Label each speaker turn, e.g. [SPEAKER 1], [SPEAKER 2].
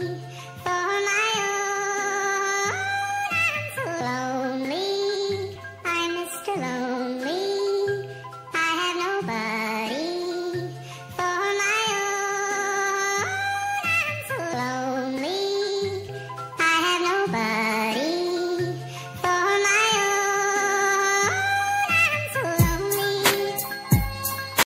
[SPEAKER 1] You.